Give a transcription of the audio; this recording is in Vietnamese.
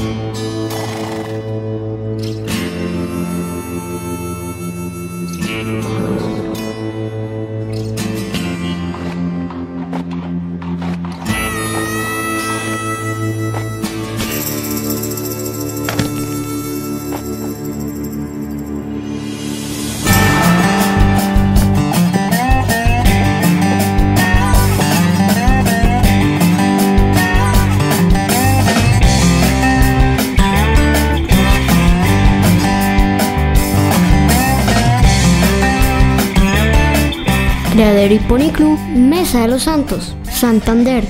Thank you. Criadero y Pony Club, Mesa de los Santos, Santander.